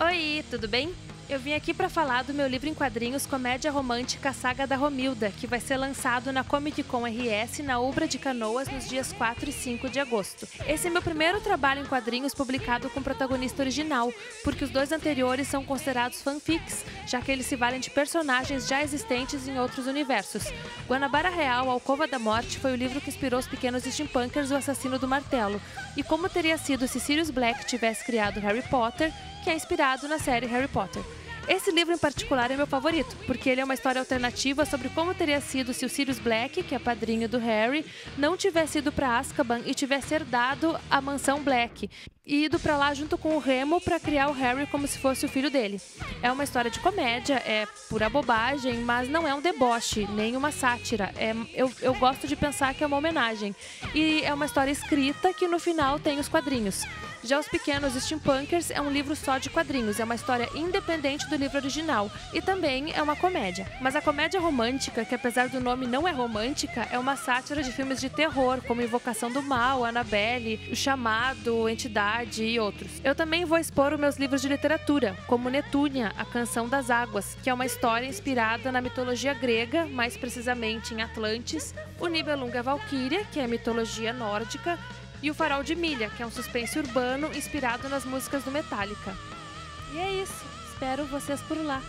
Oi, tudo bem? Eu vim aqui para falar do meu livro em quadrinhos Comédia Romântica Saga da Romilda, que vai ser lançado na Comic Con RS na Ubra de Canoas nos dias 4 e 5 de agosto. Esse é meu primeiro trabalho em quadrinhos publicado com protagonista original, porque os dois anteriores são considerados fanfics, já que eles se valem de personagens já existentes em outros universos. Guanabara Real, Alcova da Morte foi o livro que inspirou os pequenos steampunkers O Assassino do Martelo. E como teria sido se Sirius Black tivesse criado Harry Potter, que é inspirado na série Harry Potter. Esse livro em particular é meu favorito, porque ele é uma história alternativa sobre como teria sido se o Sirius Black, que é padrinho do Harry, não tivesse ido para Azkaban e tivesse herdado a mansão Black e ido para lá junto com o Remo para criar o Harry como se fosse o filho dele. É uma história de comédia, é pura bobagem, mas não é um deboche, nem uma sátira. É, eu, eu gosto de pensar que é uma homenagem. E é uma história escrita que no final tem os quadrinhos. Já Os Pequenos Steampunkers é um livro só de quadrinhos, é uma história independente do livro original e também é uma comédia. Mas a comédia romântica, que apesar do nome não é romântica, é uma sátira de filmes de terror, como Invocação do Mal, Annabelle, O Chamado, Entidade e outros. Eu também vou expor os meus livros de literatura, como Netúnia, A Canção das Águas, que é uma história inspirada na mitologia grega, mais precisamente em Atlantis, o Nibelunga Valkyria, que é a mitologia nórdica, e o Farol de Milha, que é um suspense urbano inspirado nas músicas do Metallica. E é isso. Espero vocês por lá.